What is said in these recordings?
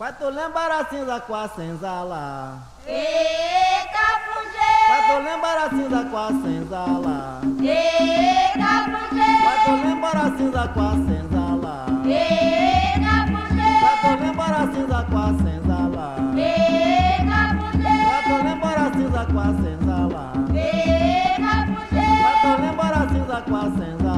Quatro lembra a cinza com a senzala. Eita, fugê! Quatro lembra a cinza com a senzala. Eita, fugê! Quatro lembra a cinza com a senzala. Eita, fugê! Quatro lembra a cinza com a senzala. Eita, fugê! Quatro lembra cinza com a senzala. Eita, fugê! Quatro lembra a cinza com a senzala.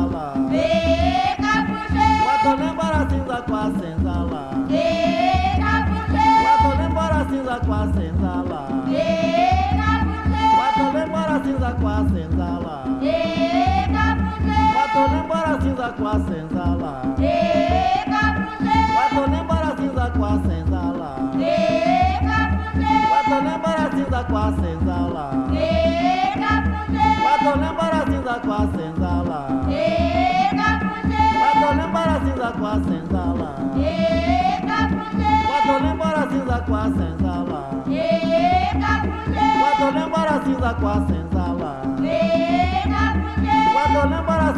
Cinza com a senzala. Eita, fugê! Quatro lembra a cinza com a senzala. Eita, fugê! Quatro lembra a cinza com a senzala. Eita, fugê! Quatro lembra a cinza com a senzala. Eita, fugê! Quatro lembra a cinza com a senzala. Eita, fugê! Quatro lembra a cinza com a senzala. Eita, fugê! Quatro lembra a cinza com a senzala. Quatro lembra a